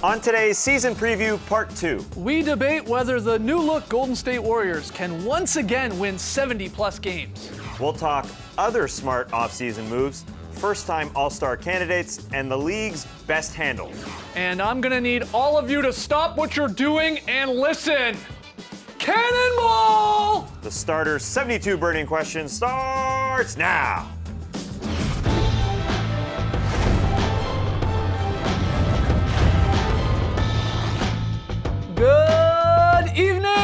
On today's season preview, part two. We debate whether the new look Golden State Warriors can once again win 70 plus games. We'll talk other smart offseason moves, first time All Star candidates, and the league's best handles. And I'm going to need all of you to stop what you're doing and listen. Cannonball! The starter's 72 burning question starts now.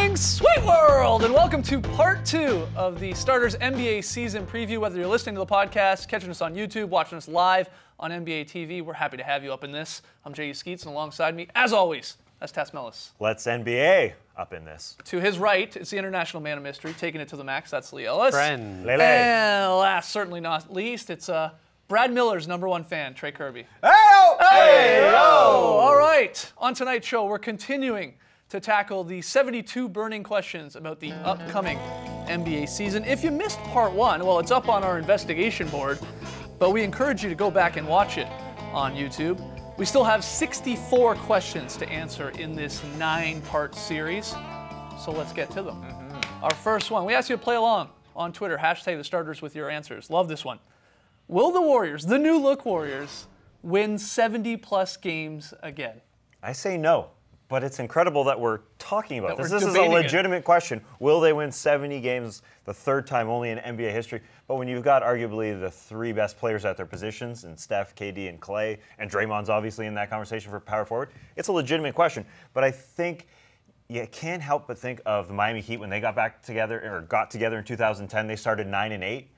Evening, sweet world, and welcome to part two of the Starters NBA season preview. Whether you're listening to the podcast, catching us on YouTube, watching us live on NBA TV, we're happy to have you up in this. I'm Jay Skeets, and alongside me, as always, that's Tas Melas. Let's NBA up in this. To his right, it's the international man of mystery, taking it to the max. That's Leigh Ellis. Friend. Lele. And last, certainly not least, it's uh, Brad Miller's number one fan, Trey Kirby. Hey, All right. On tonight's show, we're continuing to tackle the 72 burning questions about the upcoming NBA season. If you missed part one, well, it's up on our investigation board, but we encourage you to go back and watch it on YouTube. We still have 64 questions to answer in this nine part series, so let's get to them. Mm-hmm. Our first one, we asked you to play along on Twitter, hashtag the starters with your answers. Love this one. Will the Warriors, the new look Warriors, win 70 plus games again? I say no, but it's incredible that we're talking about That this. This is a debating it. legitimate question. Will they win 70 games, the third time only in NBA history? But when you've got arguably the three best players at their positions, and Steph, KD, and Klay, and Draymond's obviously in that conversation for power forward, it's a legitimate question. But I think you can't help but think of the Miami Heat when they got back together or got together in 2010. They started nine and eight.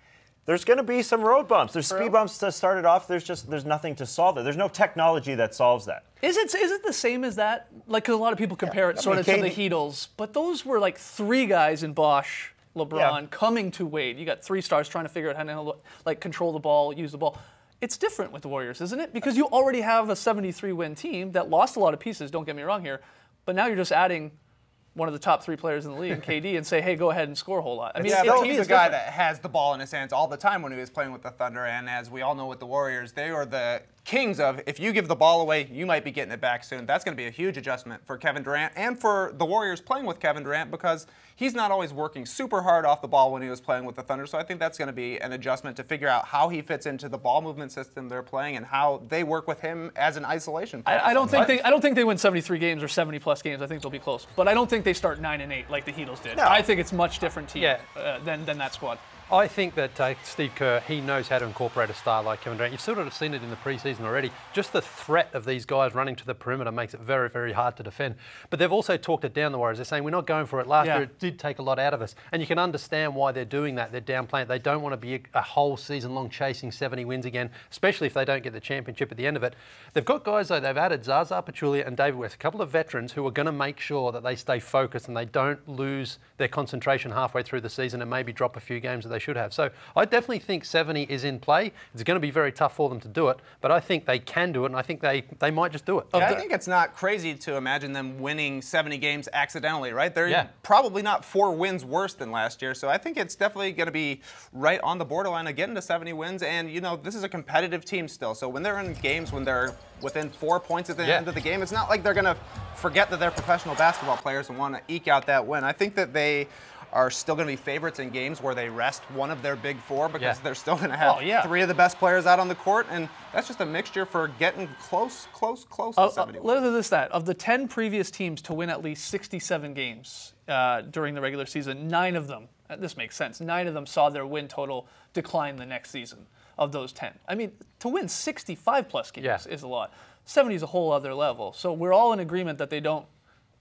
There's going to be some road bumps. There's speed bumps to start it off. There's just there's nothing to solve it. There's no technology that solves that. Is it is it the same as that? Like, 'cause a lot of people compare it I sort mean, of to the Heatles, but those were like three guys in Bosh, LeBron Yeah. coming to Wade. You got three stars trying to figure out how to handle, like control the ball, use the ball. It's different with the Warriors, isn't it? Because you already have a 73 win team that lost a lot of pieces. Don't get me wrong here, but now you're just adding one of the top three players in the league, KD, and say, hey, go ahead and score a whole lot. I mean, Yeah, it- but to me, he's a guy different. that has the ball in his hands all the time when he was playing with the Thunder, and as we all know with the Warriors, they are the kings of if you give the ball away, you might be getting it back soon. That's going to be a huge adjustment for Kevin Durant and for the Warriors playing with Kevin Durant because he's not always working super hard off the ball when he was playing with the Thunder. So I think that's going to be an adjustment to figure out how he fits into the ball movement system they're playing and how they work with him as an isolation. player. I, I don't think they. I don't think they win 73 games or 70 plus games. I think they'll be close, but I don't think they start nine and eight like the Heatles did. No. I think it's much different team Yeah. uh, than than that squad. I think that uh, Steve Kerr, he knows how to incorporate a star like Kevin Durant. You've sort of seen it in the preseason already. Just the threat of these guys running to the perimeter makes it very, very hard to defend. But they've also talked it down, the Warriors. They're saying, we're not going for it. Last Yeah. year, it did take a lot out of us. And you can understand why they're doing that. They're downplaying it. They don't want to be a, a whole season long chasing 70 wins again, especially if they don't get the championship at the end of it. They've got guys, though, they've added Zaza Pachulia and David West, a couple of veterans who are going to make sure that they stay focused and they don't lose their concentration halfway through the season and maybe drop a few games that they should have. So I definitely think 70 is in play. It's going to be very tough for them to do it, but I think they can do it, and I think they, they might just do it. Yeah, I think it's not crazy to imagine them winning 70 games accidentally, right? They're Yeah. probably not four wins worse than last year, so I think it's definitely going to be right on the borderline of getting to 70 wins. And you know, this is a competitive team still, so when they're in games when they're within four points at the Yeah. end of the game, it's not like they're going to forget that they're professional basketball players and want to eke out that win. I think that they are still going to be favorites in games where they rest one of their big four because Yeah. they're still going to have Oh, yeah. three of the best players out on the court, and that's just a mixture for getting close, close, close to Uh, uh, 70 wins. Listen to this stat. Of the 10 previous teams to win at least 67 games uh, during the regular season, nine of them, uh, this makes sense, nine of them saw their win total decline the next season of those 10. I mean, to win 65 plus games Yeah. is a lot. 70 is a whole other level. So we're all in agreement that they don't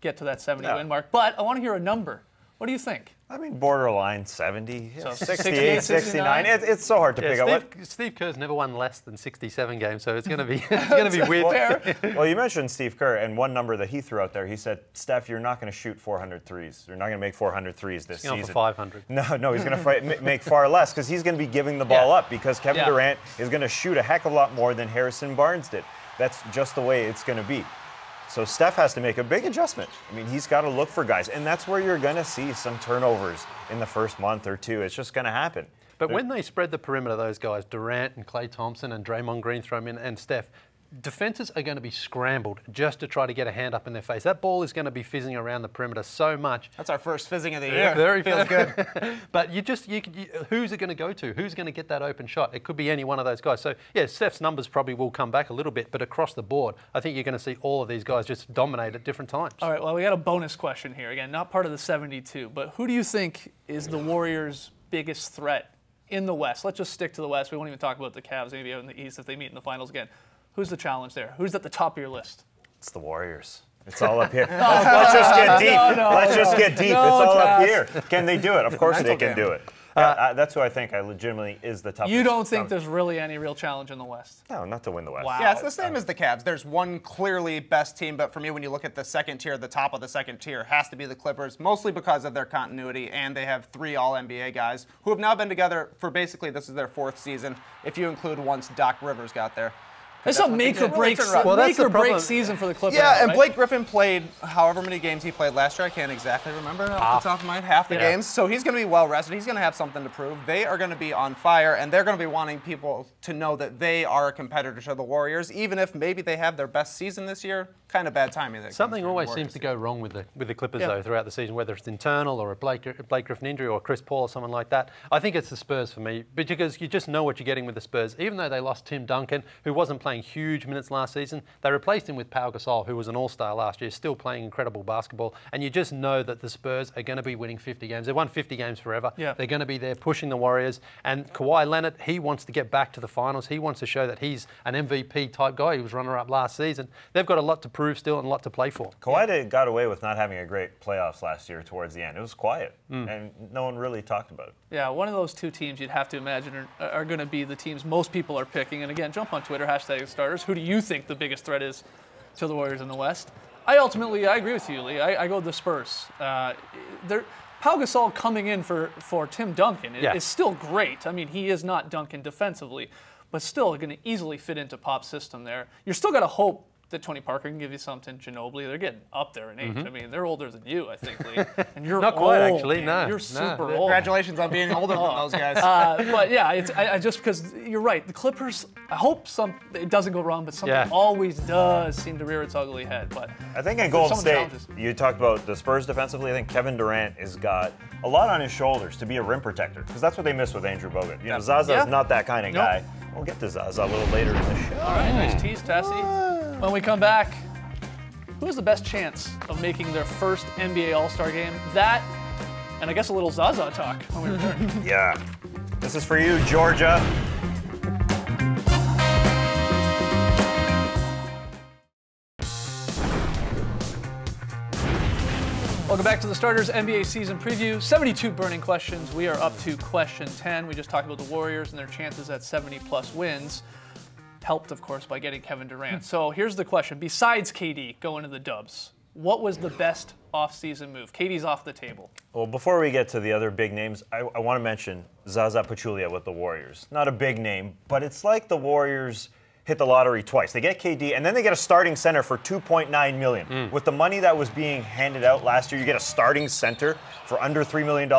get to that 70 No. win mark. But I want to hear a number. What do you think? I mean, borderline 70, So 68, 68, 69. It, it's so hard to Yeah, pick out. Steve, Steve Kerr's never won less than 67 games, so it's going to be it's going to be weird. Fair. What, well, you mentioned Steve Kerr, and one number that he threw out there, he said, Steph, you're not going to shoot 400 threes. You're not going to make 400 threes this He's going for season. 500. No, no, he's going to make far less because he's going to be giving the ball Yeah. up because Kevin Yeah. Durant is going to shoot a heck of a lot more than Harrison Barnes did. That's just the way it's going to be. So Steph has to make a big adjustment. I mean, he's got to look for guys, and that's where you're going to see some turnovers in the first month or two. It's just going to happen. But when they spread the perimeter, those guys, Durant and Klay Thompson and Draymond Green throw 'em in, and Steph, defenses are going to be scrambled just to try to get a hand up in their face. That ball is going to be fizzing around the perimeter so much. That's our first fizzing of the year. Very feels good. but you just, you, you, who's it going to go to? Who's going to get that open shot? It could be any one of those guys. So yeah, Steph's numbers probably will come back a little bit, but across the board, I think you're going to see all of these guys just dominate at different times. All right, well, we got a bonus question here. Again, not part of the 72, but who do you think is the Warriors' biggest threat in the West? Let's just stick to the West. We won't even talk about the Cavs, maybe out in the East if they meet in the finals again. Who's the challenge there? Who's at the top of your list? It's the Warriors. It's all up here. let's, let's just get deep. no, no, let's just get deep. no, it's all up here. Can they do it? Of course they can game. do it. Uh, yeah, I- that's who I think I legitimately is the toughest. You don't think challenge. there's really any real challenge in the West? No, not to win the West. Wow. Yeah, it's the same as the Cavs. There's one clearly best team, but for me, when you look at the second tier, the top of the second tier has to be the Clippers, mostly because of their continuity, and they have three All NBA guys who have now been together for basically this is their fourth season, if you include once Doc Rivers got there. It's a make things or really break, turn se- around. Well, make the or break season for the Clippers. Yeah, and right? Blake Griffin played however many games he played last year. I can't exactly remember off the ah. top of my head half the Yeah. games. So he's going to be well rested. He's going to have something to prove. They are going to be on fire, and they're going to be wanting people to know that they are a competitor to the Warriors, even if maybe they have their best season this year. Kind of bad timing. Something always seems to go wrong with the with the Clippers Yeah. though throughout the season, whether it's internal or a Blake, Blake Griffin injury or Chris Paul or someone like that. I think it's the Spurs for me because you just know what you're getting with the Spurs. Even though they lost Tim Duncan, who wasn't playing huge minutes last season, they replaced him with Pau Gasol, who was an All-Star last year, still playing incredible basketball. And you just know that the Spurs are going to be winning 50 games. They've won 50 games forever. Yeah. They're going to be there pushing the Warriors. And Kawhi Leonard, he wants to get back to the finals. He wants to show that he's an MVP type guy. He was runner-up last season. They've got a lot to prove still and a lot to play for. Kawhi did- got away with not having a great playoffs last year towards the end. It was quiet, Hmm. and no one really talked about it. Yeah, one of those two teams you'd have to imagine are, are going to be the teams most people are picking. And again, jump on Twitter, hashtag starters. Who do you think the biggest threat is to the Warriors in the West? I ultimately, I agree with you, Leigh. I, I go the Spurs. Uh, they're, Pau Gasol coming in for, for Tim Duncan is, Yeah. is still great. I mean, he is not Duncan defensively, but still going to easily fit into Pop's system there. You're still got to hope that Tony Parker can give you something. Ginobili, they're getting up there in age. I mean, they're older than you, I think, Leigh. And you're Mm-hmm. Not quite, old, actually, man. no, You're no. super old. Congratulations on being older than those guys. Uh, but yeah, it's, I, I just because you're right. The Clippers. I hope some it doesn't go wrong, but something Yeah. always does seem to rear its ugly head. But I think in There's Golden State, challenges. you talked about the Spurs defensively. I think Kevin Durant has got a lot on his shoulders to be a rim protector because that's what they miss with Andrew Bogut. You know, Zaza's Yeah. not that kind of Nope. guy. We'll get to Zaza a little later in the show. all right, nice tease, Tassie. When we come back, who has the best chance of making their first NBA All Star game? That, and I guess a little Zaza talk when we return. Yeah. This is for you, Georgia. Welcome back to the Starters NBA season preview. 72 burning questions. We are up to question 10. We just talked about the Warriors and their chances at 70 plus wins. Helped, of course, by getting Kevin Durant. Hmm. So here's the question besides KD going to the Dubs, what was the best offseason move? KD's off the table. Well, before we get to the other big names, I, I want to mention Zaza Pachulia with the Warriors. Not a big name, but it's like the Warriors hit the lottery twice. They get KD, and then they get a starting center for 2.9 million. Hmm. With the money that was being handed out last year, you get a starting center for under $3 million.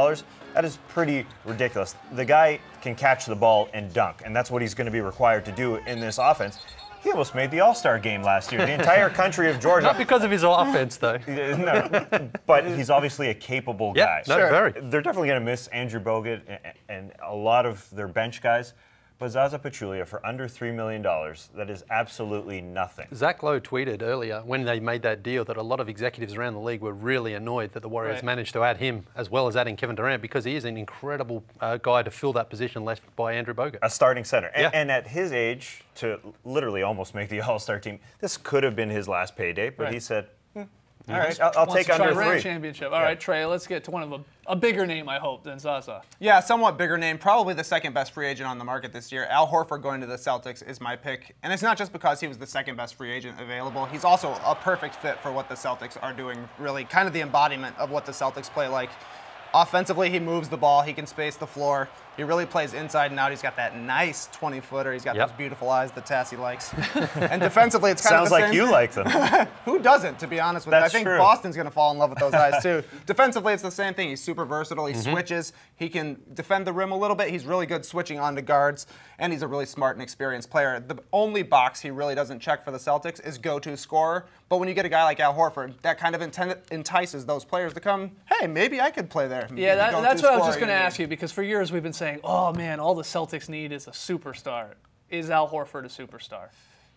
That is pretty ridiculous. The guy can catch the ball and dunk, and that's what he's going to be required to do in this offense. He almost made the All Star game last year. The entire country of Georgia. Not because of his offense, though. no, but he's obviously a capable Yeah, guy. no, Sure. very. They're definitely going to miss Andrew Bogut and, and a lot of their bench guys. But Zaza Pachulia for under $3 million, that is absolutely nothing. Zach Lowe tweeted earlier when they made that deal that a lot of executives around the league were really annoyed that the Warriors Right. managed to add him as well as adding Kevin Durant because he is an incredible uh, guy to fill that position left by Andrew Bogut. A starting center. And, Yeah. and at his age, to literally almost make the All Star team, this could have been his last payday, but he said, "Hmm, all right, I'll, I'll take under to win a three. championship. All right, Trey, let's get to one of a, a bigger name, I hope, than Zaza. Yeah, somewhat bigger name, probably the second best free agent on the market this year. Al Horford going to the Celtics is my pick. And it's not just because he was the second best free agent available. He's also a perfect fit for what the Celtics are doing, really kind of the embodiment of what the Celtics play like. Offensively, he moves the ball, he can space the floor. He really plays inside and out. He's got that nice 20 footer. He's got Yep. those beautiful eyes that Tassie likes. and defensively, it's kind Sounds of the like you like them. Who doesn't, to be honest with you? I think true. Boston's going to fall in love with those eyes, too. Defensively, it's the same thing. He's super versatile. He Mm-hmm. switches. He can defend the rim a little bit. He's really good switching on onto guards, and he's a really smart and experienced player. The only box he really doesn't check for the Celtics is go to scorer. But when you get a guy like Al Horford, that kind of inten- entices those players to come, hey, maybe I could play there. Yeah, that, that's what I was just going to ask you because for years we've been saying, oh man, all the Celtics need is a superstar. Is Al Horford a superstar?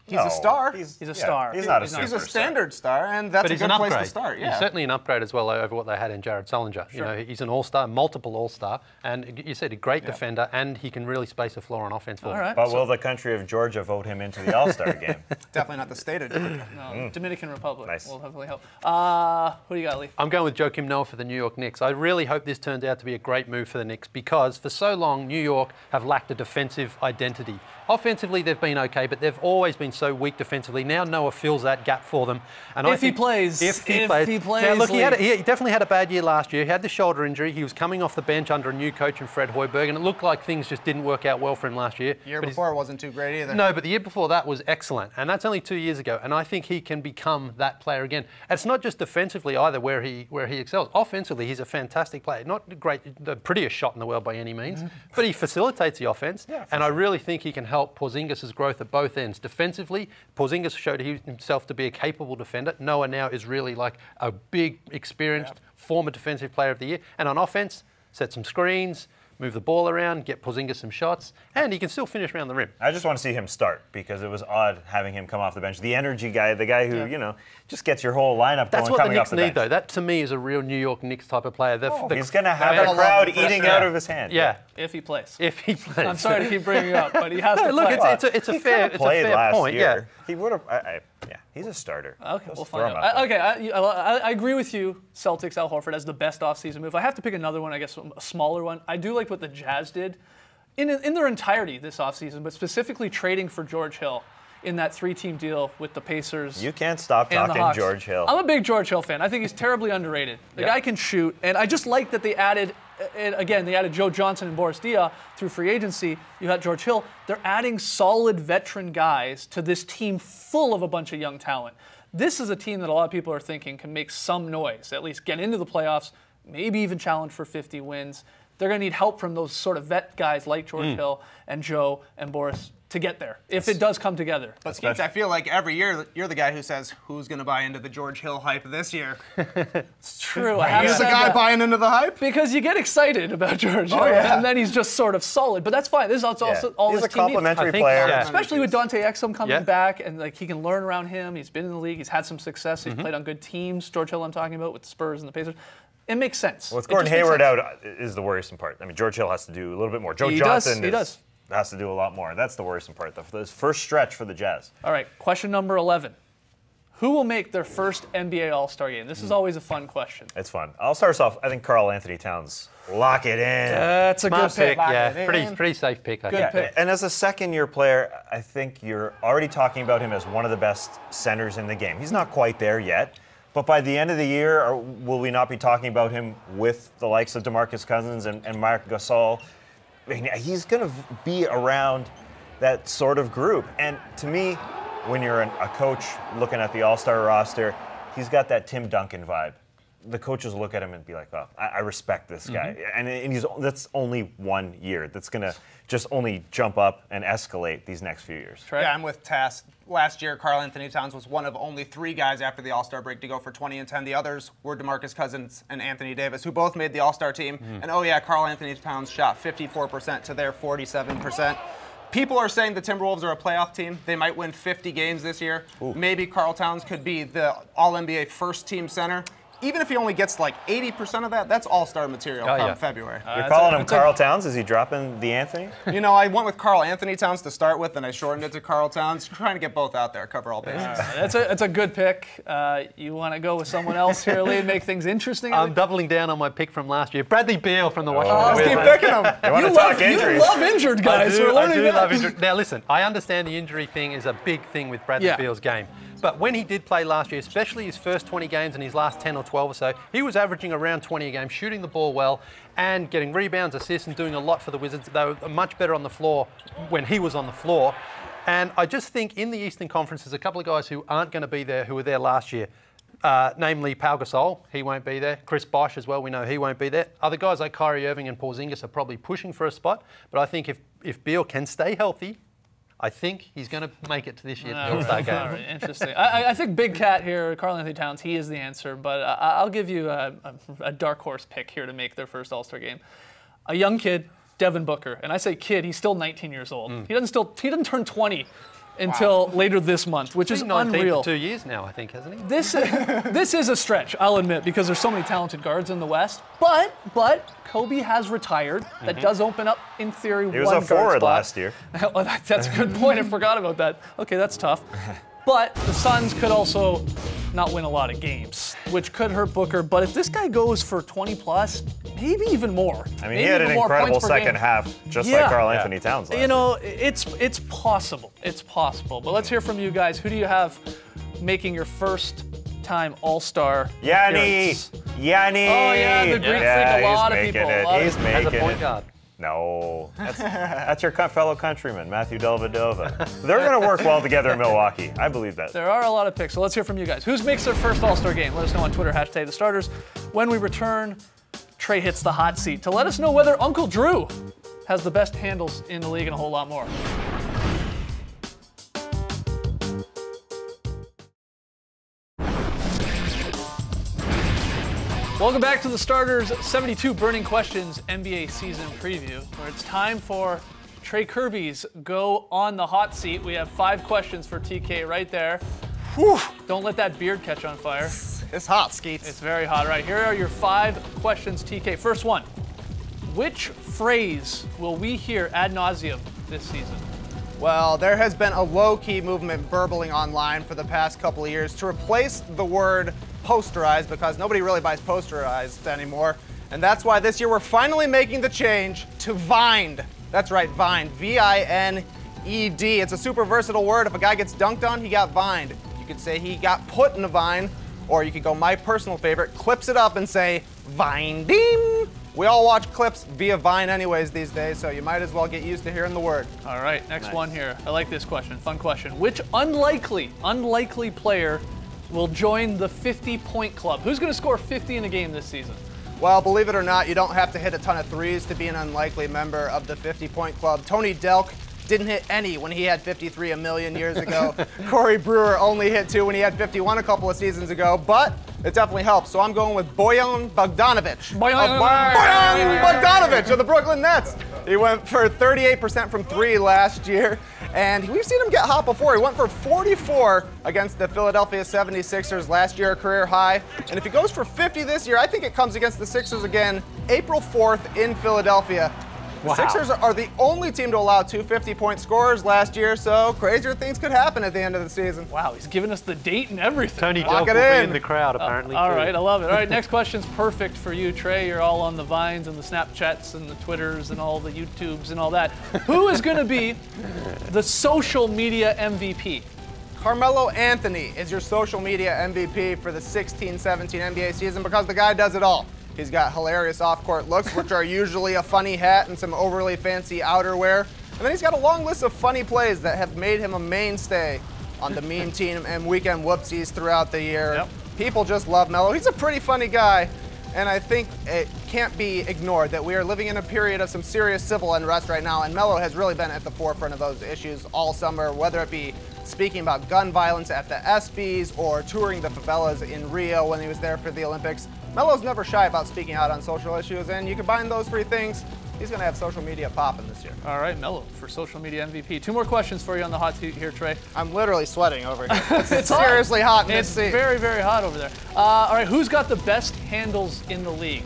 He's No, a star. He's a yeah, star. He's not a He's not- He's a standard star, and that's But a good an place upgrade. to start. Yeah. He's certainly an upgrade as well over what they had in Jared Sullinger. You know, he's an all-star, multiple all-star, and you said a great defender, and he can really space the floor on offense for All But so- will the country of Georgia vote him into the All Star game? Definitely not the state of Georgia. no, Dominican Republic Nice. will hopefully help. Uh, who do you got, Leigh? I'm going with Joakim Noah for the New York Knicks. I really hope this turns out to be a great move for the Knicks because for so long, New York have lacked a defensive identity. Offensively, they've been okay, but they've always been so weak defensively. Now Noah fills that gap for them. And I If he think plays. if he If plays, he Now, look, he, had a, he definitely had a bad year last year. He had the shoulder injury. He was coming off the bench under a new coach in Fred Hoiberg, and it looked like things just didn't work out well for him last year. Year But before it wasn't too great either. no, but the year before that was excellent, and that's only two years ago. And I think he can become that player again. And it's not just defensively either, where he where he excels. Offensively, he's a fantastic player. Not the great, the prettiest shot in the world by any means, mm-hmm. but he facilitates the offense. and I really think he can help Porzingis' growth at both ends. Defensively, Porzingis showed himself to be a capable defender. Noah now is really like a big, experienced former defensive player of the year. And on offense, set some screens. Move the ball around, get Porzingis some shots, and he can still finish around the rim. I just want to see him start because it was odd having him come off the bench. The energy guy, the guy who, you know, just gets your whole lineup That's going what the coming Knicks the need, bench. though. That to me is a real New York Knicks type of player. The, oh, the- He's going to have gotta a crowd eating sure. out of his hand. yeah, If he plays. if he plays. I'm sorry to keep bringing it up, but he has No, to look, play. it's, it's a, it's a fair, it's a fair last point. year. Yeah. He would have. I, I, yeah, he's a starter. Okay, Just we'll find out. I, okay, I, I, I agree with you. Celtics Al Horford as the best offseason move. I have to pick another one, I guess a smaller one. I do like what the Jazz did in, in their entirety this offseason, but specifically trading for George Hill in that three-team deal with the Pacers. You can't stop talking. George Hill. I'm a big George Hill fan. I think he's terribly underrated. The Yeah. guy can shoot, and I just like that they added. And again, they added Joe Johnson and Boris Diaw through free agency. You had George Hill. They're adding solid veteran guys to this team full of a bunch of young talent. This is a team that a lot of people are thinking can make some noise, at least get into the playoffs, maybe even challenge for 50 wins. They're going to need help from those sort of vet guys like George Hmm. Hill and Joe and Boris to get there, if it does come together. But Skeets, I feel like every year you're the guy who says who's going to buy into the George Hill hype this year. It's true. I have He's the guy that. buying into the hype. Because you get excited about George Hill, yeah. and then he's just sort of solid. But that's fine. This is also, Yeah. also all he's this a team needs. complimentary I player. yeah. Especially with Dante Exum coming Yeah. back, and like he can learn around him. He's been in the league. He's had some success. Mm-hmm. He's played on good teams. George Hill, I'm talking about with the Spurs and the Pacers. It makes sense. With It Gordon just makes Hayward out uh, is the worrisome part. I mean, George Hill has to do a little bit more. Joe He does, Johnson he is- does. Has to do a lot more. That's the worrisome part. The, this first stretch for the Jazz. All right. Question number 11. Who will make their first NBA All Star game? This Hmm. is always a fun question. It's fun. I'll start us off. I think Karl Anthony Towns. Lock it in. That's a Smart good pick. pick, yeah, pretty pretty safe pick. I Good think. pick. And as a second year player, I think you're already talking about him as one of the best centers in the game. He's not quite there yet, but by the end of the year, will we not be talking about him with the likes of DeMarcus Cousins and, and Marc Gasol? I mean, he's going to be around that sort of group. And to me, when you're an, a coach looking at the All Star roster, he's got that Tim Duncan vibe. The coaches look at him and be like, "Oh, I, I respect this guy," mm-hmm. and, and he's that's only one year. That's gonna just only jump up and escalate these next few years. Trey? Yeah, I'm with Tas. Last year, Karl Anthony Towns was one of only three guys after the All Star break to go for 20 and 10. The others were DeMarcus Cousins and Anthony Davis, who both made the All Star team. Mm-hmm. And oh, yeah, Karl Anthony Towns shot 54% to their 47%. People are saying the Timberwolves are a playoff team. They might win 50 games this year. Maybe Karl Towns could be the All NBA first team center. Even if he only gets like 80% of that, that's All Star material Oh, come yeah. February. You're calling a- him that's a- Karl Towns? Is he dropping the Anthony? You know, I went with Karl Anthony Towns to start with, and I shortened it to Karl Towns, trying to get both out there, cover all bases. That's a, that's a good pick. Uh, you want to go with someone else here, Leigh, and make things interesting? I'm doubling down on my pick from last year, Bradley Beal from the Washington Let's keep picking him. You you love, talk you love injured I guys. do, We're I do love injury. Now listen, I understand the injury thing is a big thing with Bradley Yeah. Beal's game, But when he did play last year, especially his first 20 games and his last 10 or 12 or so, he was averaging around 20 a game, shooting the ball well and getting rebounds, assists, and doing a lot for the Wizards. They were much better on the floor when he was on the floor. And I just think in the Eastern Conference, there's a couple of guys who aren't going to be there who were there last year. Uh, namely Pau Gasol, he won't be there. Chris Bosh as well, we know he won't be there. Other guys like Kyrie Irving and Paul Porzingis are probably pushing for a spot, but I think if, if Beal can stay healthy, I think he's going to make it to this year's All All-Star right, game. all right, interesting. I, I- think Big Cat here, Karl Anthony Towns, he is the answer, but uh, I'll give you a, a, a dark horse pick here to make their first All Star game. A young kid, Devin Booker, and I say kid, he's still 19 years old. Hmm. He doesn't still he doesn't turn 20 until later this month, which is 19 unreal. two years now, I think, hasn't he? This this is a stretch, I'll admit, because there's so many talented guards in the West. But but Kobe has retired. That mm-hmm. does open up, in theory, He was one a guard forward spot. last year. well, oh, that, that's a good point. I forgot about that. Okay, that's tough. But the Suns could also not win a lot of games, which could hurt Booker. But if this guy goes for 20 plus, maybe even more. I mean, maybe he had an incredible second game. half, just Yeah. like Karl Yeah. Anthony Towns. Last You know, it's it's possible. It's possible. But let's hear from you guys. Who do you have making your first time All-Star? Yanni, appearance? Yanni. Oh, yeah, the Greek freak, a lot of making people, a It. lot of He's. As making a point it. guard. No, that's, that's your fellow countryman, Matthew Dellavedova. They're going to work well together in Milwaukee. I believe that. There are a lot of picks, so let's hear from you guys. Who makes their first All Star game? Let us know on Twitter, hashtag the starters. When we return, Trey hits the hot seat to let us know whether Uncle Drew has the best handles in the league and a whole lot more. Welcome back to the Starters 72 Burning Questions NBA season preview, where it's time for Trey Kirby's Go on the Hot Seat. We have five questions for TK right there. Whew. Don't let that beard catch on fire. It's hot, Skeets. It's very hot. All right, here are your five questions, TK. First one Which phrase will we hear ad nauseum this season? Well, there has been a low-key movement burbling online for the past couple of years to replace the word posterized because nobody really buys posterized anymore. And that's why this year we're finally making the change to vined. That's right, vined. V-I-N-E-D. It's a super versatile word. If a guy gets dunked on, he got vined. You could say he got put in a vine, or you could go my personal favorite, clips it up and say, Vine vinding. We all watch clips via Vine anyways these days, so you might as well get used to hearing the word. All right, next one here. I like this question. Fun question. Which unlikely, unlikely player will join the 50 point club? Who's going to score 50 in a game this season? Well, believe it or not, you don't have to hit a ton of threes to be an unlikely member of the 50 point club. Tony Delk didn't hit any when he had 53 a million years ago. Corey Brewer only hit two when he had 51 a couple of seasons ago, but it definitely helps. So I'm going with Bojan Bogdanovich. Bojan- Of Bojan Bogdanovic of the Brooklyn Nets. He went for 38% from three last year, and we've seen him get hot before. He went for 44 against the Philadelphia 76ers last year, a career high. And if he goes for 50 this year, I think it comes against the Sixers again, April 4th in Philadelphia. The Wow. Sixers are the only team to allow two 50-point scorers last year, so crazier things could happen at the end of the season. Wow, he's giving us the date and everything. Tony Lock Delk it will be in. in the crowd, apparently. All too. right, I love it. All right, next question's perfect for you, Trey. You're all on the Vines and the Snapchats and the Twitters and all the YouTubes and all that. Who is going to be the social media MVP? Carmelo Anthony is your social media MVP for the 16-17 NBA season because the guy does it all. He's got hilarious off-court looks, which are usually a funny hat and some overly fancy outerwear. And then he's got a long list of funny plays that have made him a mainstay on the meme team and weekend whoopsies throughout the year. Yep. People just love Melo. He's a pretty funny guy. And I think it can't be ignored that we are living in a period of some serious civil unrest right now, and Melo has really been at the forefront of those issues all summer, whether it be speaking about gun violence at the ESPYs or touring the favelas in Rio when he was there for the Olympics. Melo's never shy about speaking out on social issues, and you combine those three things, he's going to have social media popping this year. All right, Melo for social media MVP. Two more questions for you on the hot seat here, Trey. I'm literally sweating over here. It's, It's hot. seriously hot in It's this seat. very, very hot over there. Uh, all right, who's got the best handles in the league?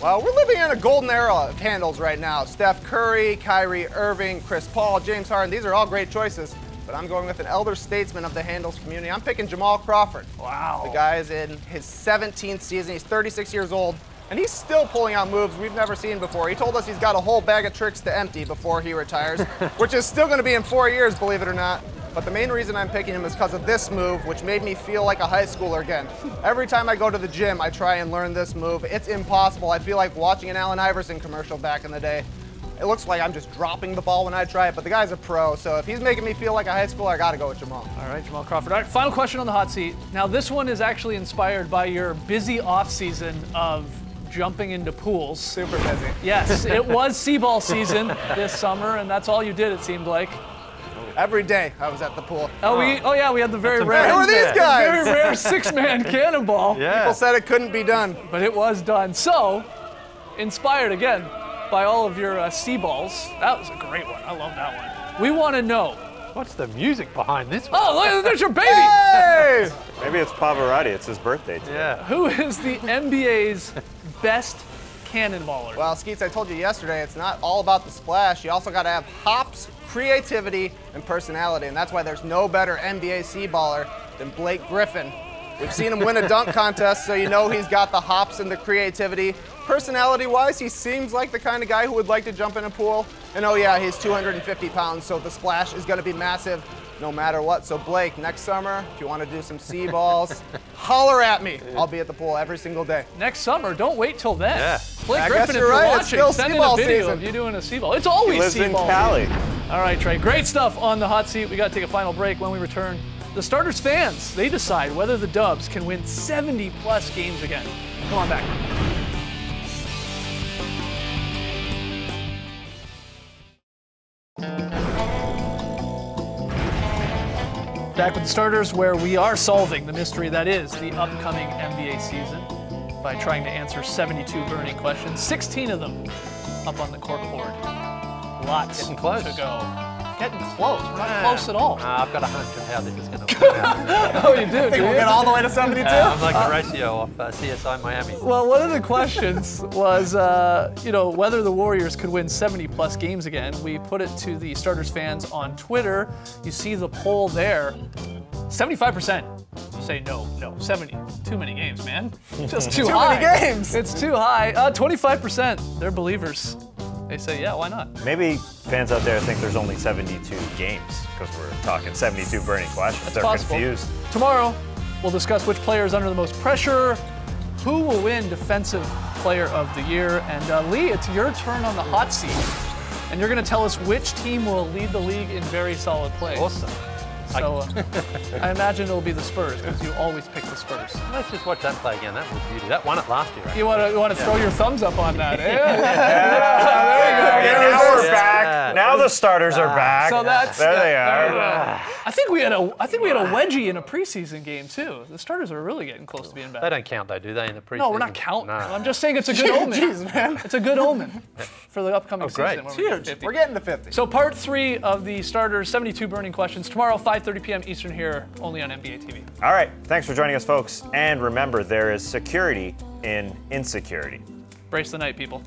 Well, we're living in a golden era of handles right now. Steph Curry, Kyrie Irving, Chris Paul, James Harden, these are all great choices. But I'm going with an elder statesman of the handles community. I'm picking Jamal Crawford. Wow. The guy is in his 17th season. He's 36 years old, and he's still pulling out moves we've never seen before. He told us he's got a whole bag of tricks to empty before he retires, which is still going to be in four years, believe it or not. But the main reason I'm picking him is because of this move, which made me feel like a high schooler again. Every time I go to the gym, I try and learn this move. It's impossible. I feel like watching an Allen Iverson commercial back in the day. It looks like I'm just dropping the ball when I try it, but the guy's a pro, so if he's making me feel like a high schooler, I gotta go with Jamal. All right, Jamal Crawford. All right, final question on the hot seat. Now, this one is actually inspired by your busy off season of jumping into pools. Super busy. Yes, it was Seaball season this summer, and that's all you did, it seemed like. Every day I was at the pool. Oh, we, oh yeah, we had the very rare, Who are these Yeah. very rare six-man cannonball. Yeah. People said it couldn't be done. but it was done. So, inspired again by all of your uh, sea balls. That was a great one. I love that one. We want to know. What's the music behind this one? Oh, look, there's your baby. Hey! Maybe it's Pavarotti. It's his birthday today. Yeah. Who is the NBA's best cannonballer? Well, Skeets, I told you yesterday, it's not all about the splash. You also got to have hops, creativity, and personality. And that's why there's no better NBA sea baller than Blake Griffin. We've seen him win a dunk contest, so you know he's got the hops and the creativity. Personality wise, he seems like the kind of guy who would like to jump in a pool. And oh, yeah, he's 250 pounds, so the splash is going to be massive no matter what. So, Blake, next summer, if you want to do some sea balls, holler at me. I'll be at the pool every single day. Next summer, don't wait till then. Yeah. Blake I Griffin, guess if you're you're right, it's watching, still send in a video season. of you doing a sea ball. It's always He lives in Seaball Cali. All right, Trey. Great stuff on the hot seat. We got to take a final break. When we return, the starters fans they decide whether the Dubs can win 70 plus games again. Come on back. Back with the starters, where we are solving the mystery that is the upcoming NBA season by trying to answer 72 burning questions, 16 of them up on the corkboard. Lots Getting close. to go. Getting close. We're not close at all. Uh, I've got a hunch of how this is going to work out. Oh, you do, Think do we'll you? get all the way to 72? Uh, I'm like Horatio off uh, CSI Miami. Well, one of the questions was, uh, you know, whether the Warriors could win 70 plus games again. We put it to the starters fans on Twitter. You see the poll there. 75% say no, no. 70, too many games, man. Just too, Too high. many games. It's too high. Uh, 25%, they're believers. They say, yeah, why not? Maybe fans out there think there's only 72 games because we're talking 72 burning questions. They're possible. confused. Tomorrow, we'll discuss which player is under the most pressure, who will win Defensive Player of the Year, and uh, Leigh, it's your turn on the hot seat. And you're going to tell us which team will lead the league in very solid play. Awesome. So uh, I imagine it'll be the Spurs because you always pick the Spurs. Let's just watch that play again. That was beauty. That won it last year. Actually. You want to you want to throw your thumbs up on that? eh? Yeah, now we're Yeah. back. Now the starters are ah, back. So that's there they are. I think we had a I think we had a wedgie in a preseason game too. The starters are really getting close to being back. They don't count though, do they? In the preseason? No, we're not counting. No. I'm just saying it's a good omen. Jeez, man. It's a good omen for the upcoming Oh, great. season. when we get Huge. 50. We're getting to 50. So part three of the starters 72 burning questions tomorrow 5:30 p.m. Eastern here only on NBA TV. All right. Thanks for joining us, folks. And remember, there is security in insecurity. Brace the night, people.